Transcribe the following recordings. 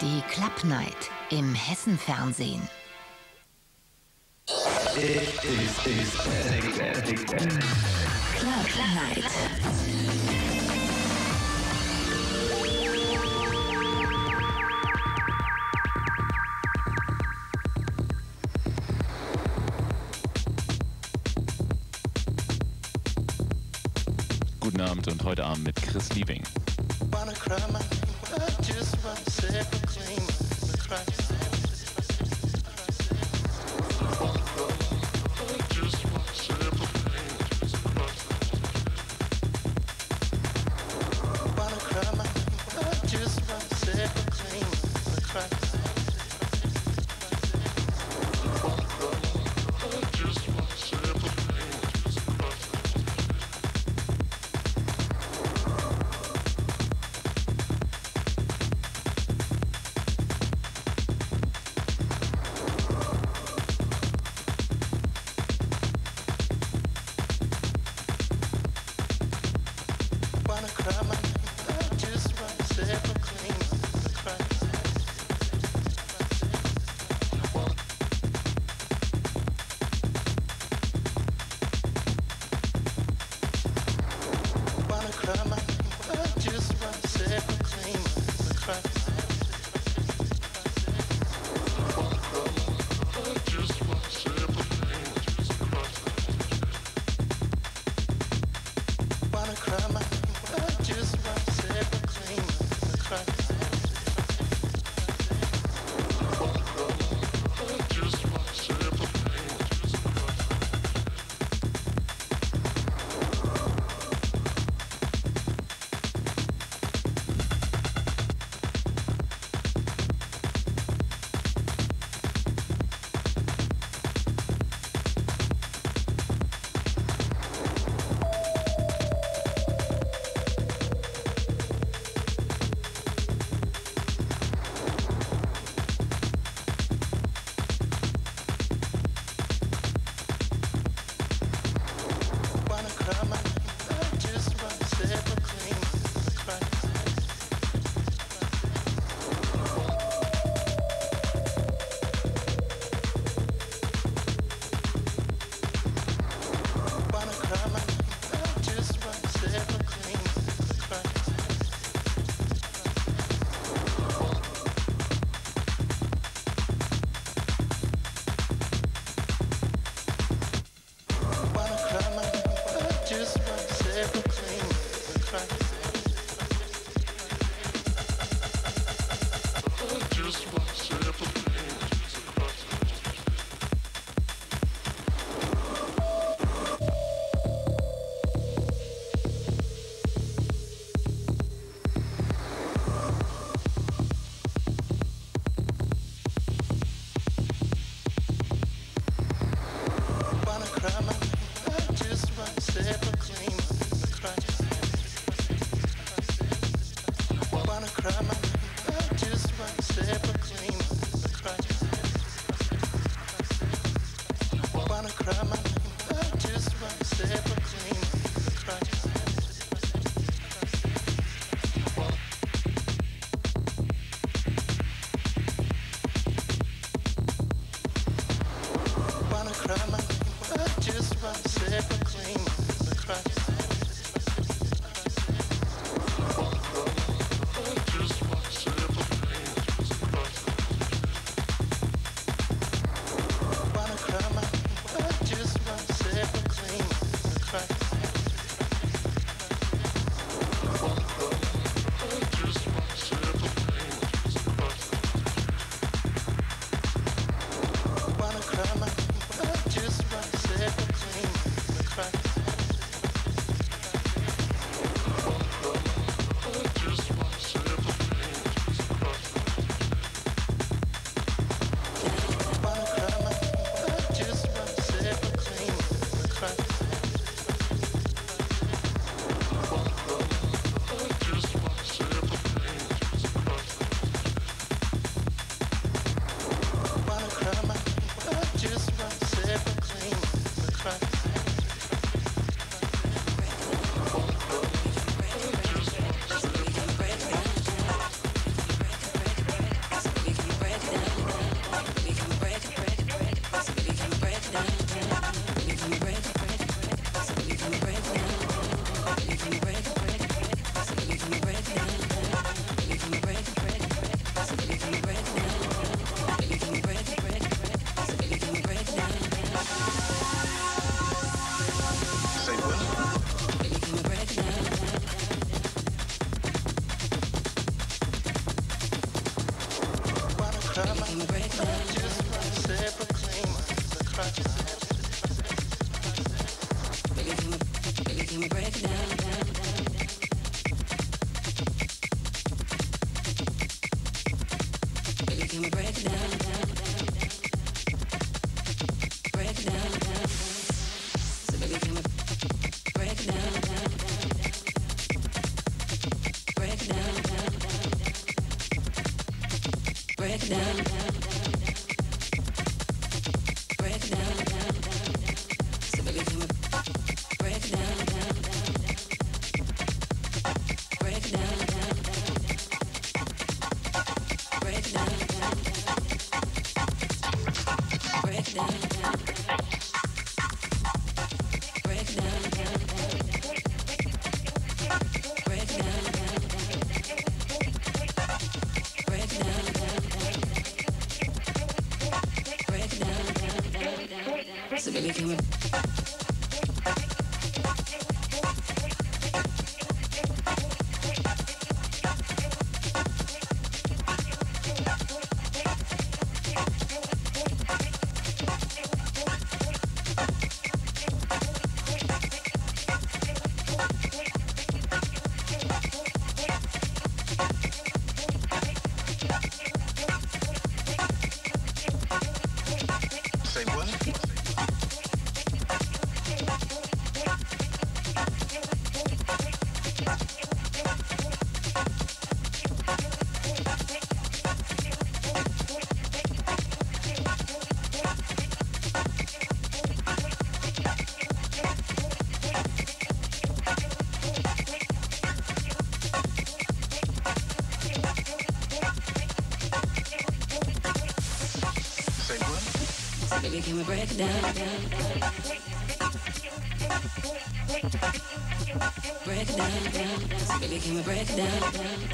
Die Klappnight im Hessenfernsehen. Guten Abend und heute Abend mit Chris Liebing. Wanna cry my just one second claim the Christ. can break down. gonna break it down. Break it down. Baby, can we break it down?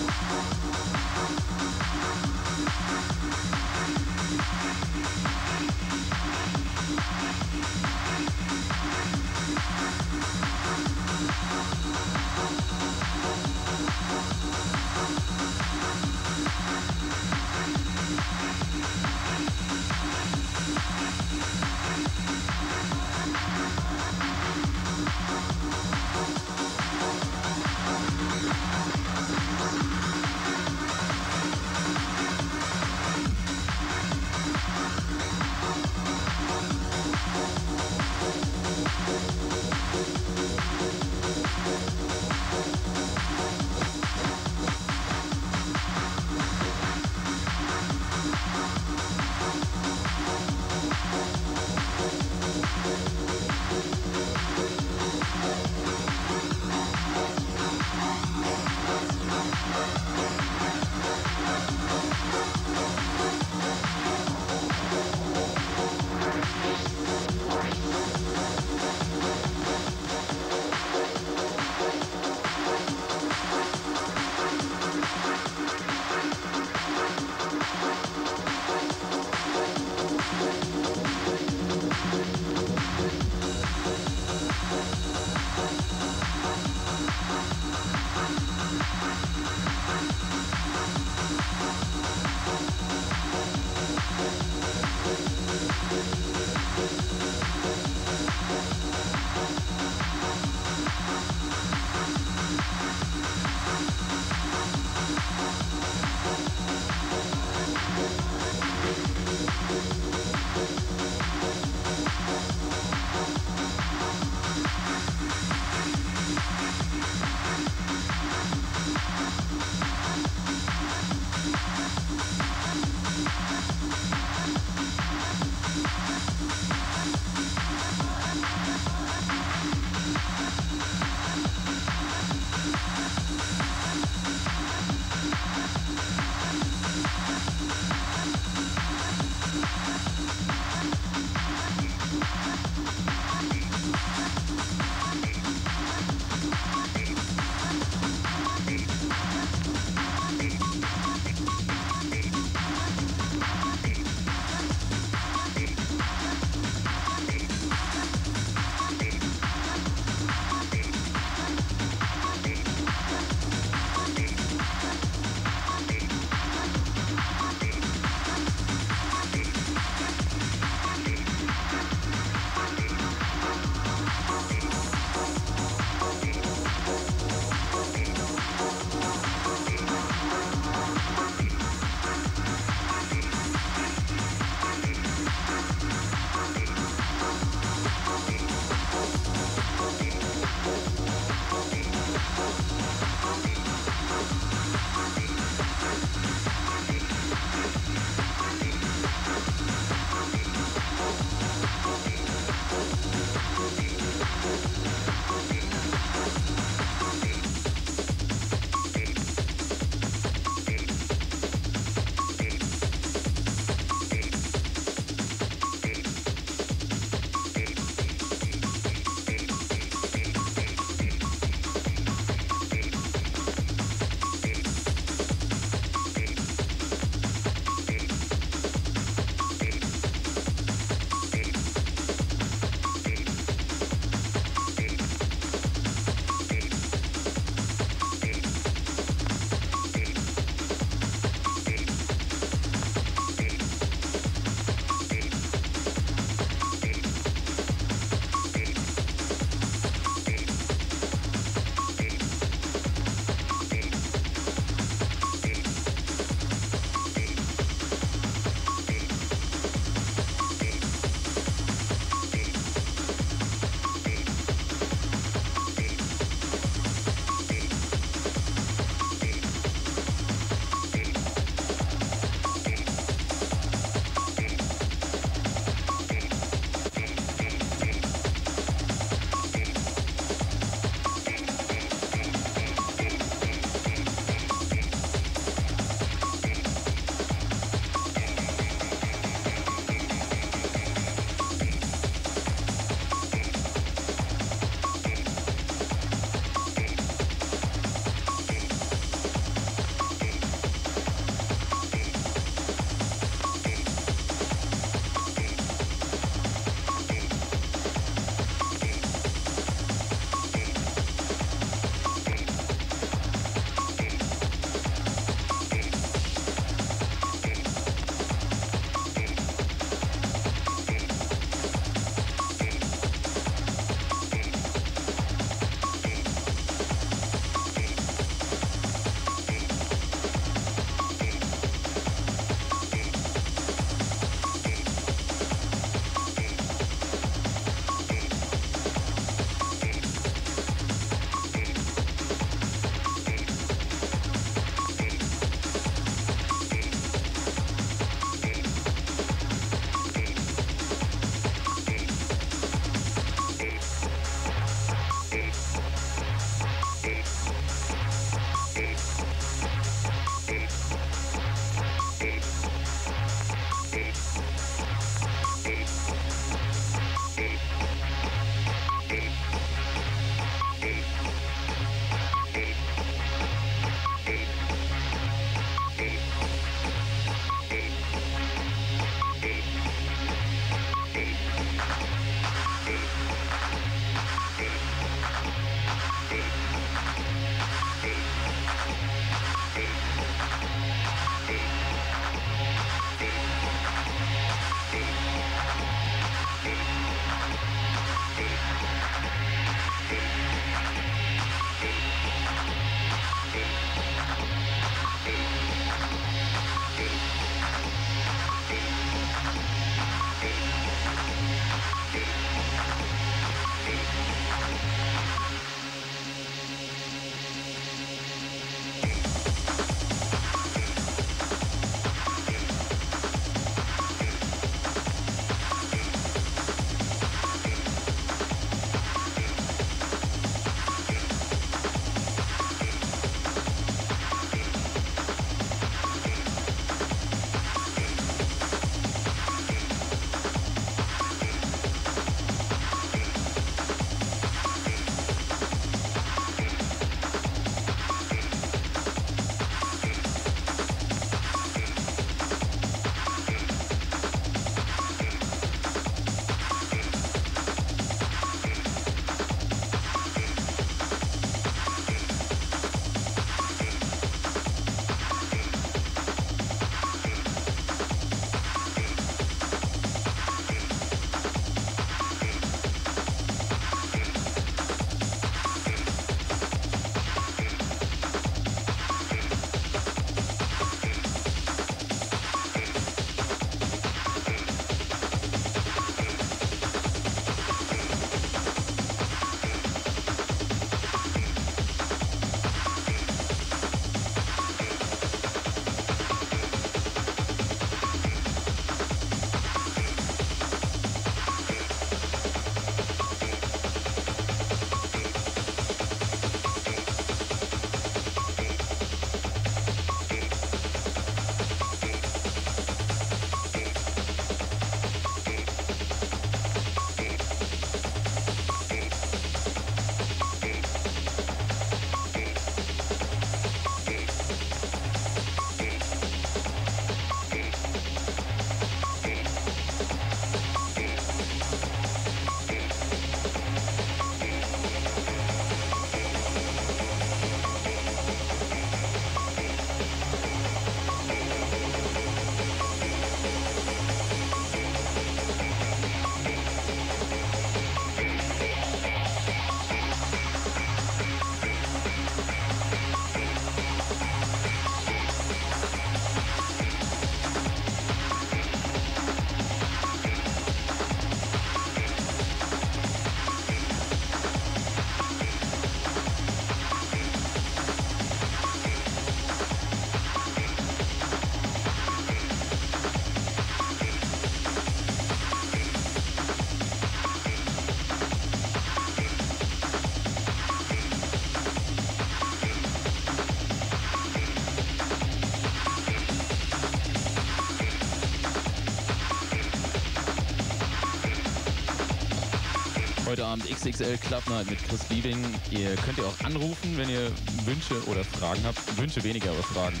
Abend XXL Club Night mit Chris Liebing. Ihr könnt ihr auch anrufen, wenn ihr Wünsche oder Fragen habt. Wünsche weniger, aber Fragen.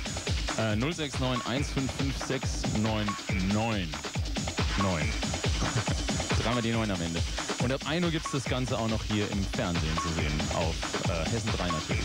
Äh, 069 1556 99. 9. Dreimal die 9 am Ende. Und ab 1 Uhr gibt es das Ganze auch noch hier im Fernsehen zu sehen. Auf äh, Hessen 3 natürlich.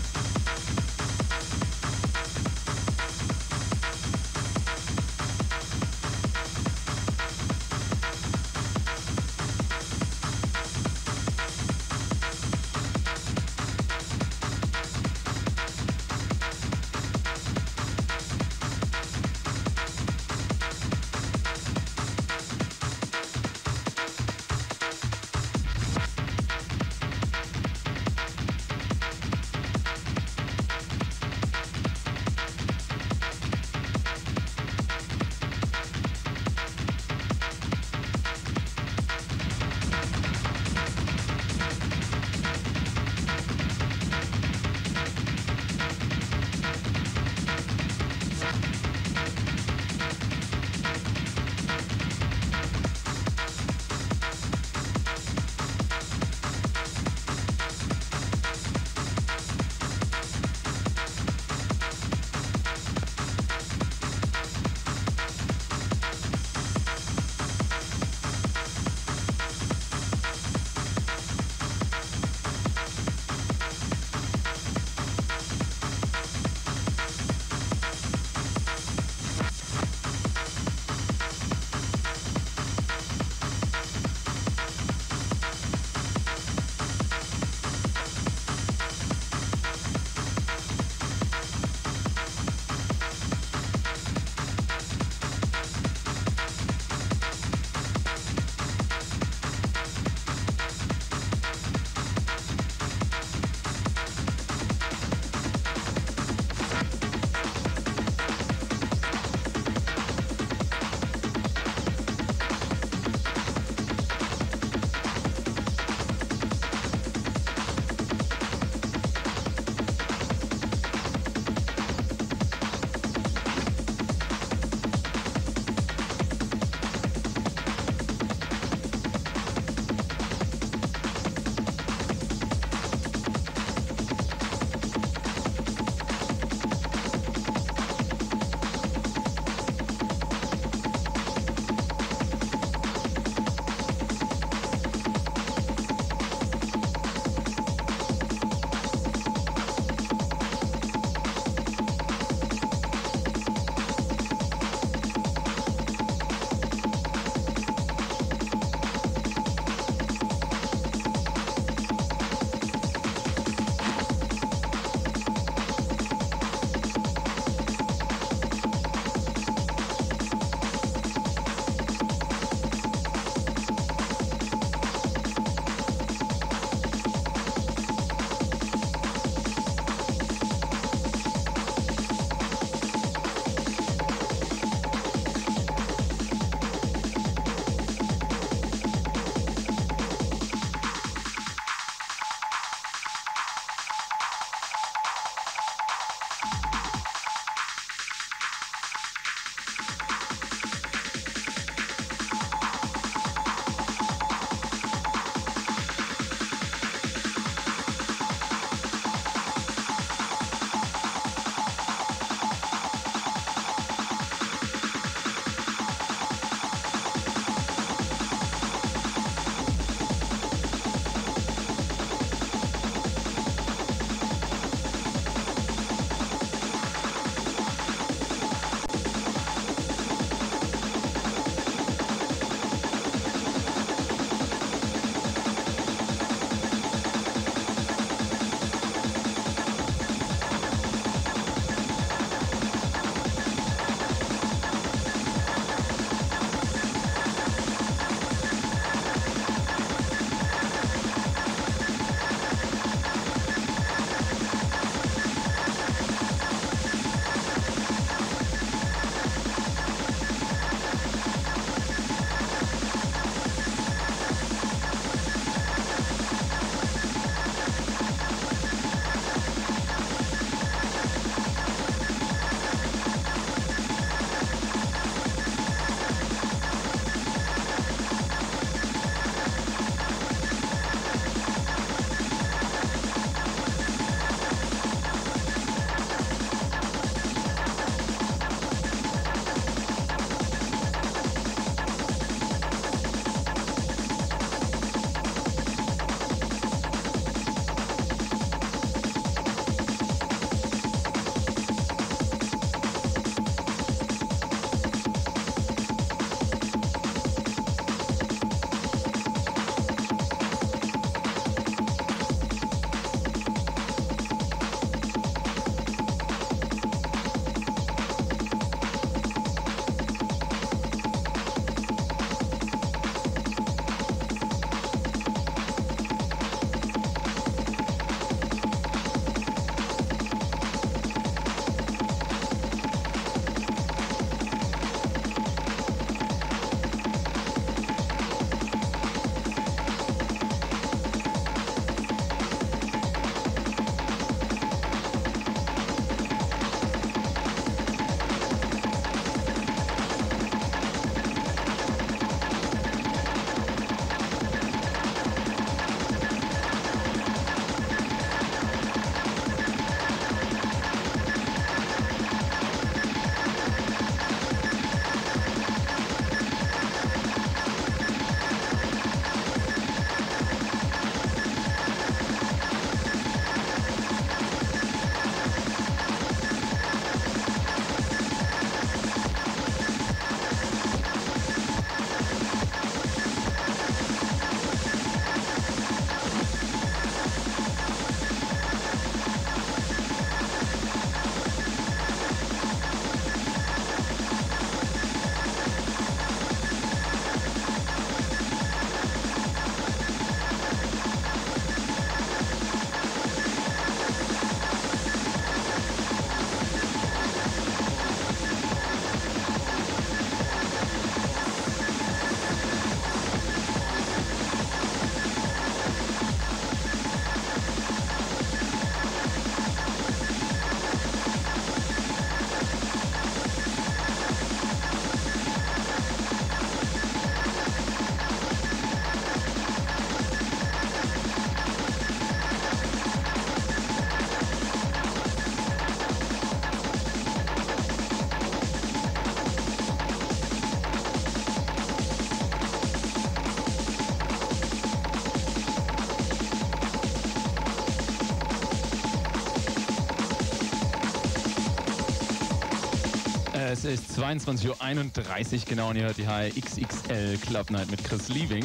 22.31 Uhr genau und ihr hört die HXXL Club Night mit Chris Liebing.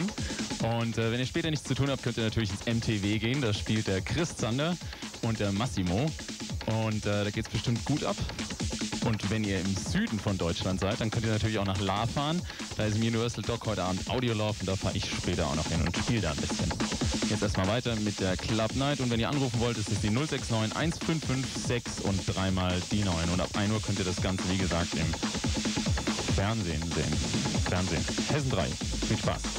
Und äh, wenn ihr später nichts zu tun habt, könnt ihr natürlich ins MTW gehen. Da spielt der Chris Zander und der Massimo. Und äh, da geht's bestimmt gut ab. Und wenn ihr im Süden von Deutschland seid, dann könnt ihr natürlich auch nach La fahren. Da ist im Universal Dock heute Abend Audiolauf und da fahre ich später auch noch hin und spiele da ein bisschen. Jetzt erstmal weiter mit der Club Night und wenn ihr anrufen wollt, ist es die 069 1556 und dreimal die 9. Und ab 1 Uhr könnt ihr das Ganze, wie gesagt, im Fernsehen sehen. Fernsehen. Hessen 3. Viel Spaß.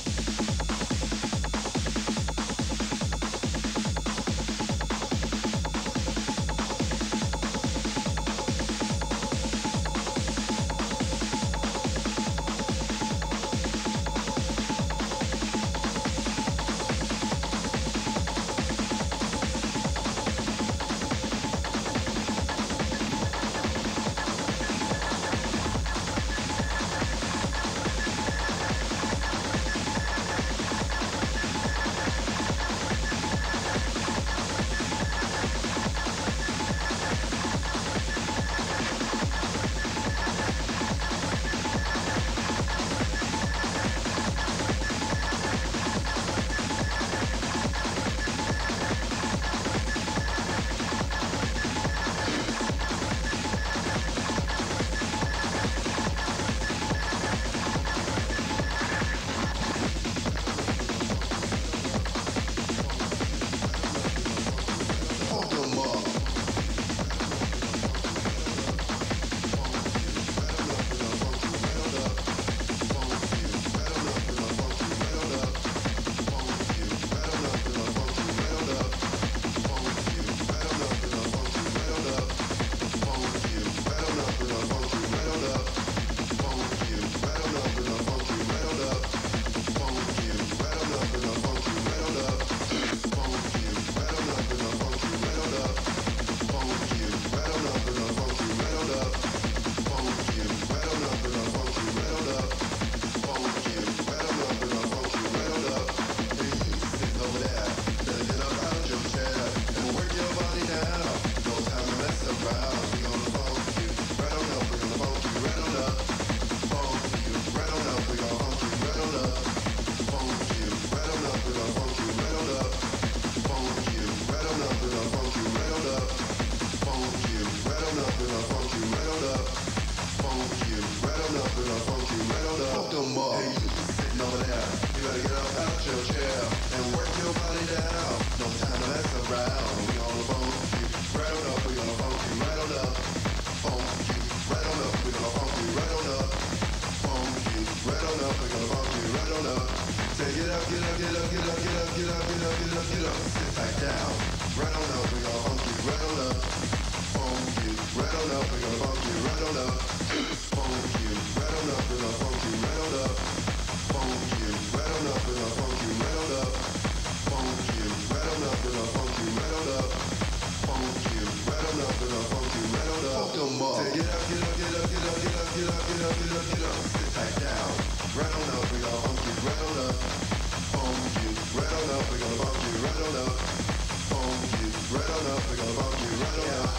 And you run up we going about you run up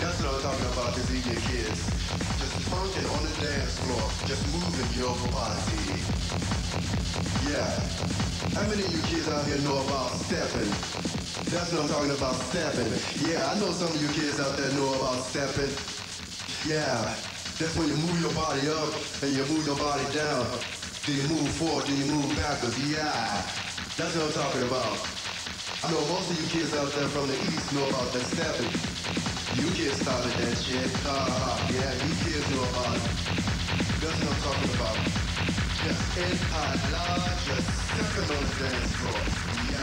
That's what I'm talking about the DJ kids Just focus on the dance floor just move with joyfulity Yeah How many you kids are you know about stepping That's what I'm talking about stepping Yeah I know some of you kids out there know about stepping Yeah that's when you move your body up and you move your body down. Do you move forward? Do you move backwards? Yeah. That's what I'm talking about. I know most of you kids out there from the east know about that stepping. You kids started that shit. Uh, yeah, you kids know about it. That's what I'm talking about. Just in high just stepping on the dance floor.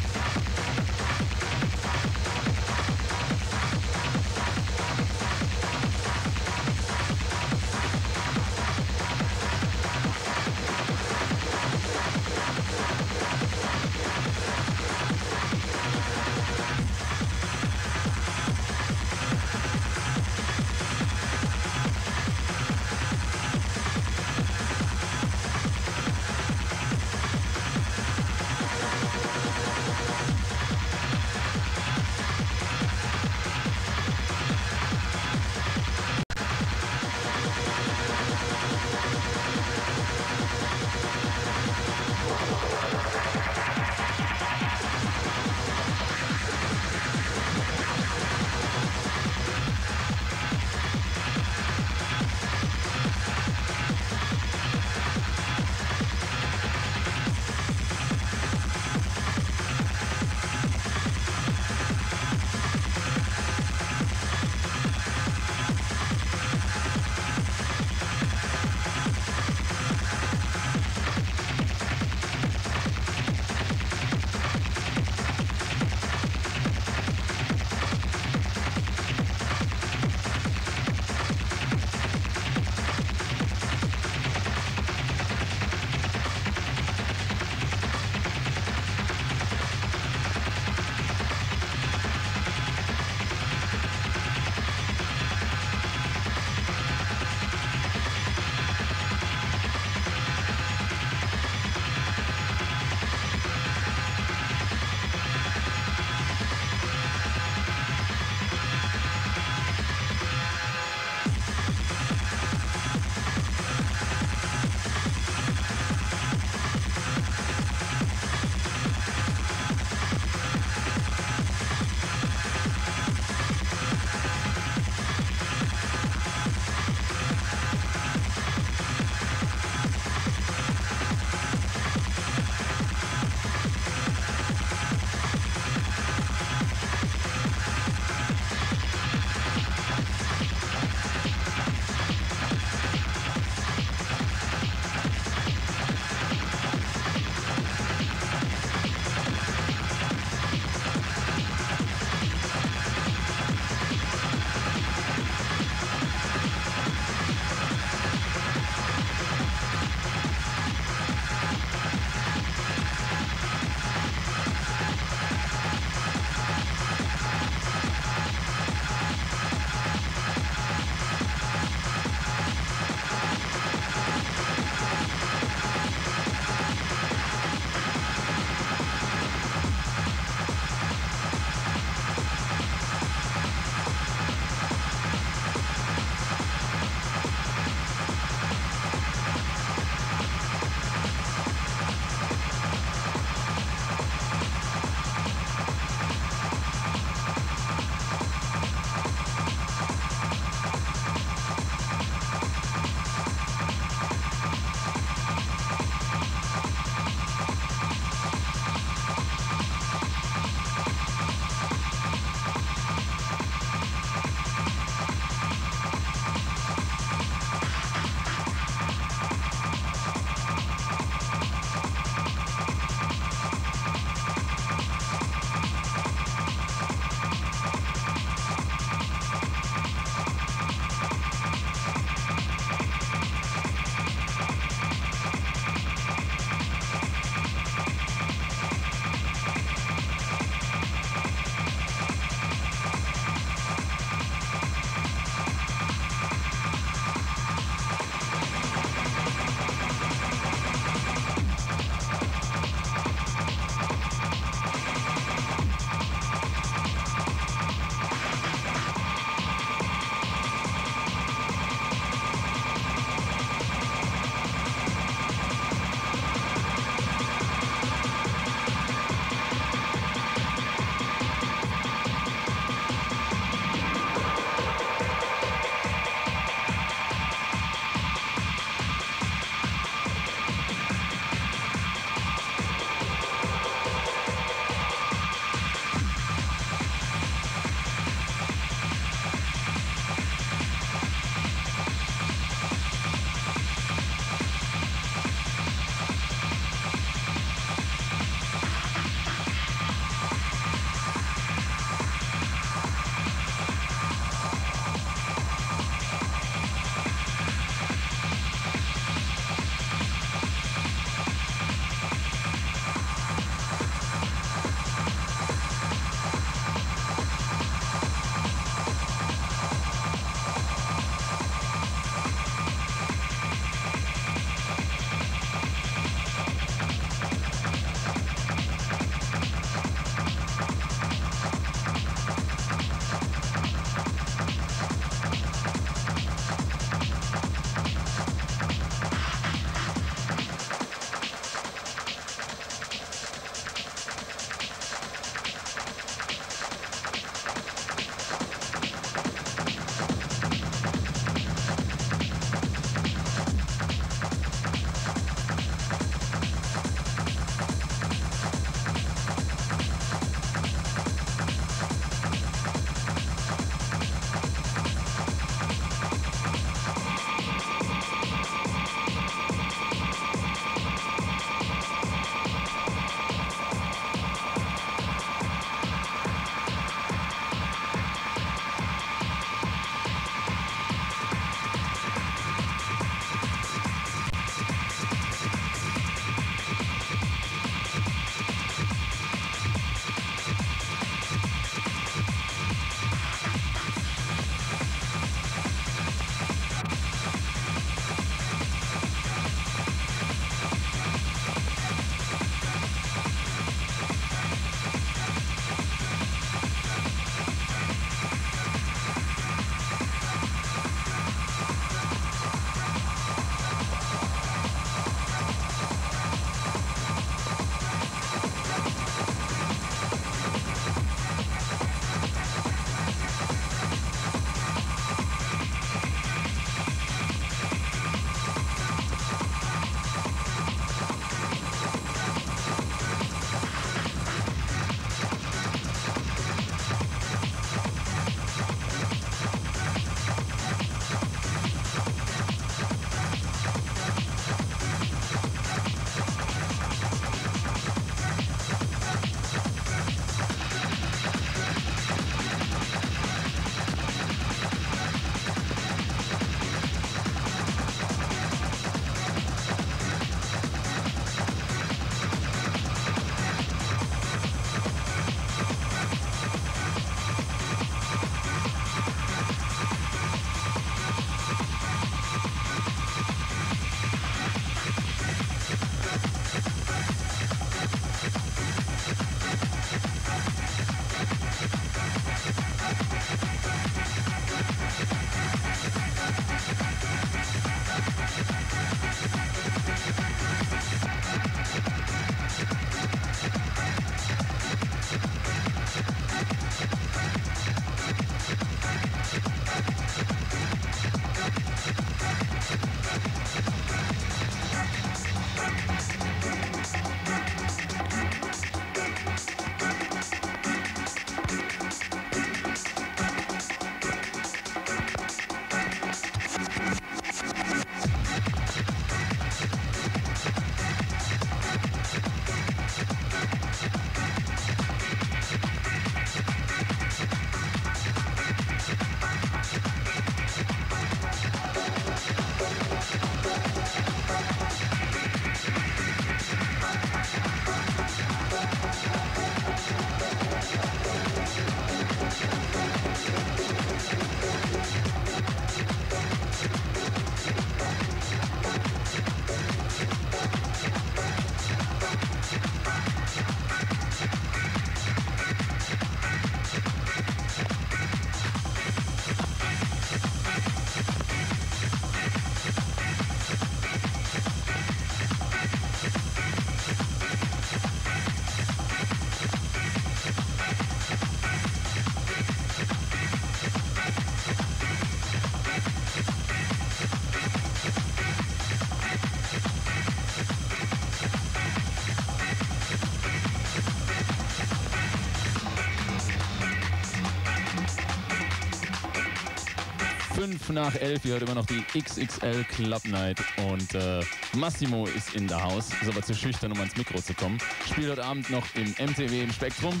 5 nach 11. Ihr hört immer noch die XXL Club Night. Und äh, Massimo ist in der Haus. Ist aber zu schüchtern, um ans Mikro zu kommen. Spielt heute Abend noch im MTW im Spektrum.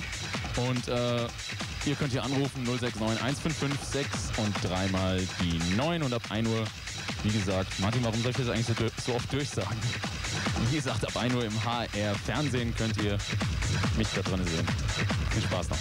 Und äh, ihr könnt hier anrufen 069 155 6 und dreimal die 9 und ab 1 Uhr. Wie gesagt, Martin, warum soll ich das eigentlich so, so oft durchsagen? Wie gesagt, ab 1 Uhr im HR Fernsehen könnt ihr mich da drin sehen. Viel Spaß noch.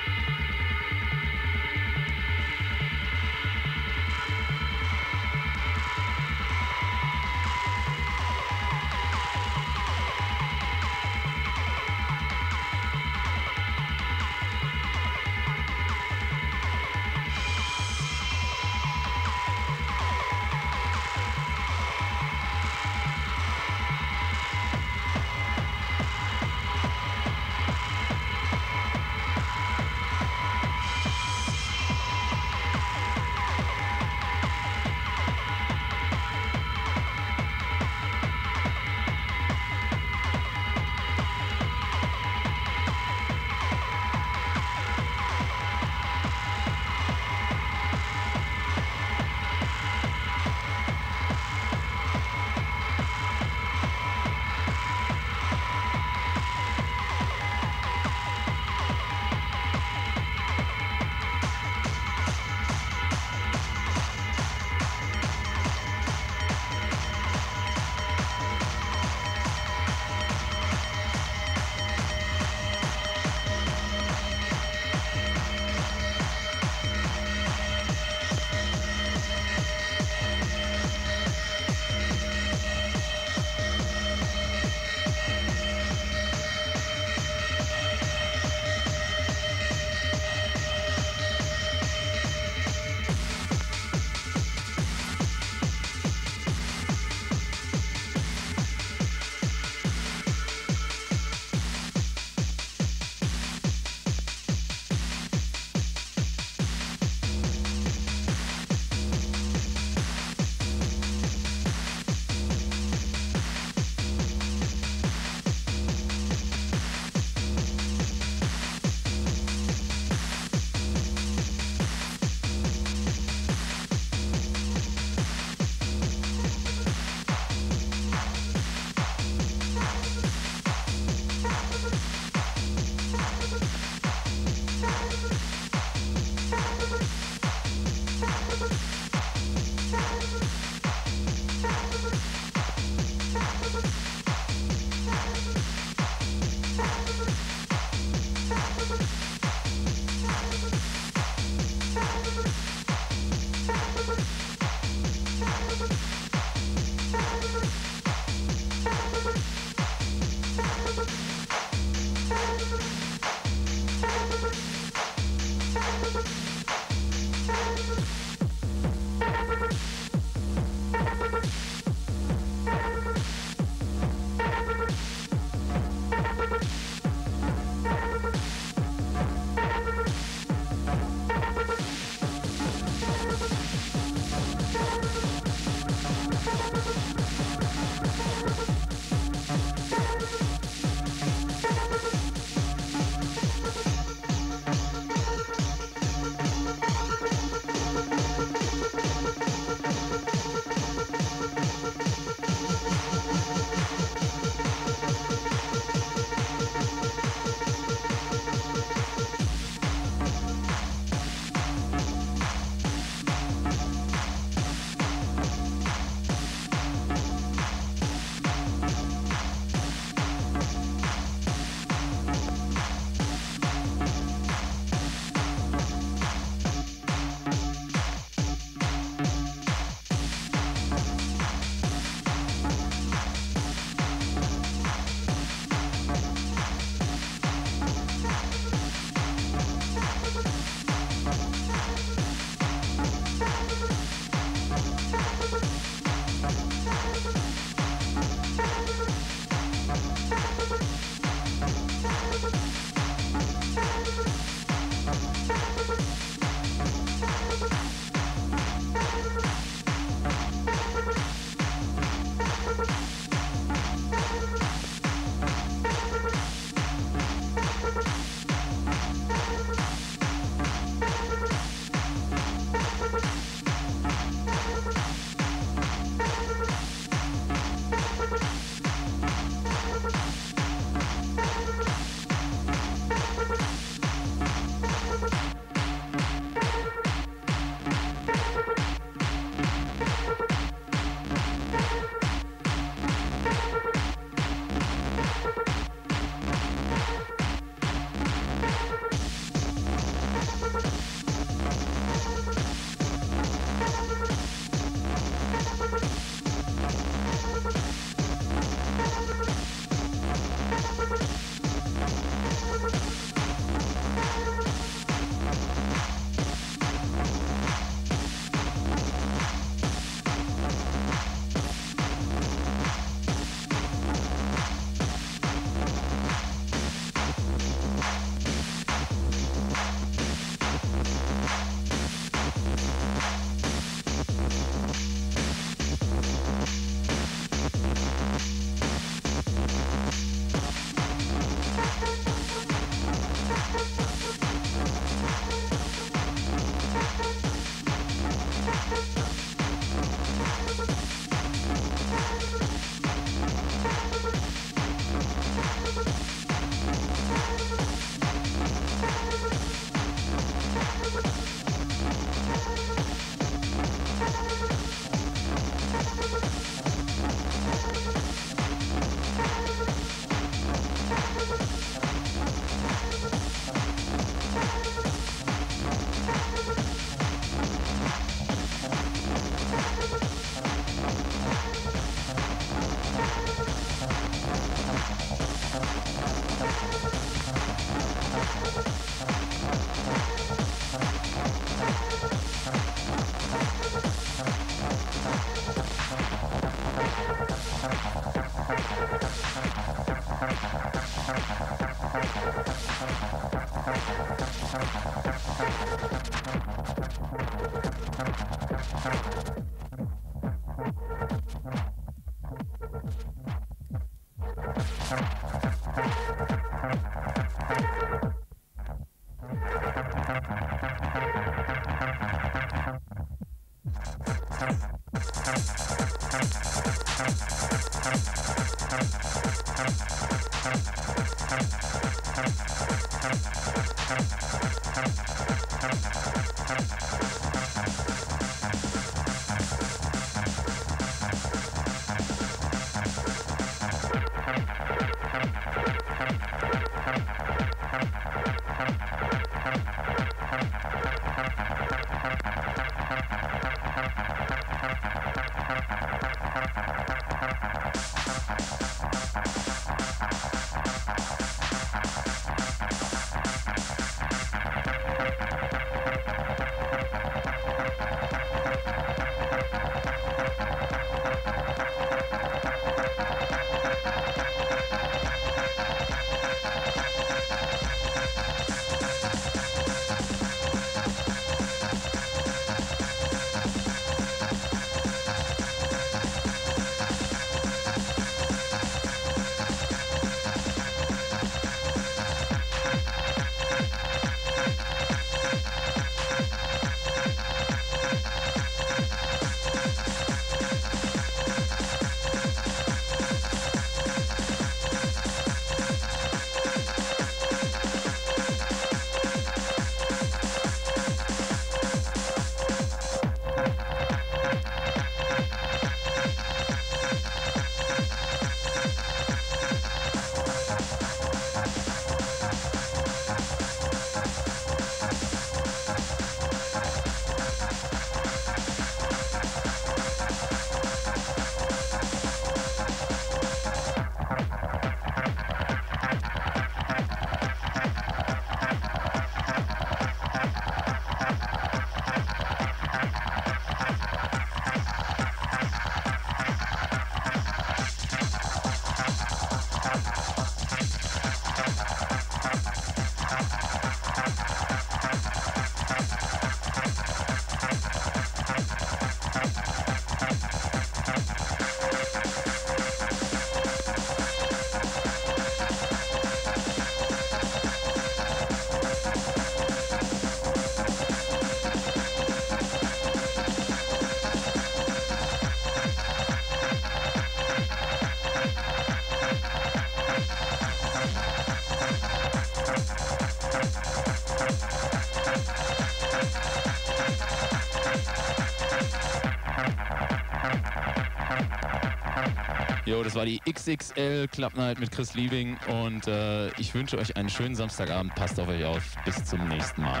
Das war die XXL Club Night mit Chris Liebing und äh, ich wünsche euch einen schönen Samstagabend. Passt auf euch auf. Bis zum nächsten Mal.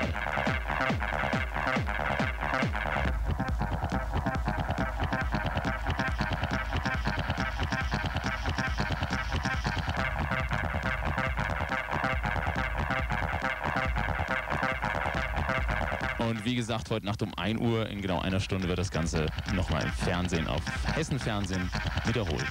Und wie gesagt, heute Nacht um 1 Uhr, in genau einer Stunde, wird das Ganze nochmal im Fernsehen auf Hessen Fernsehen wiederholt.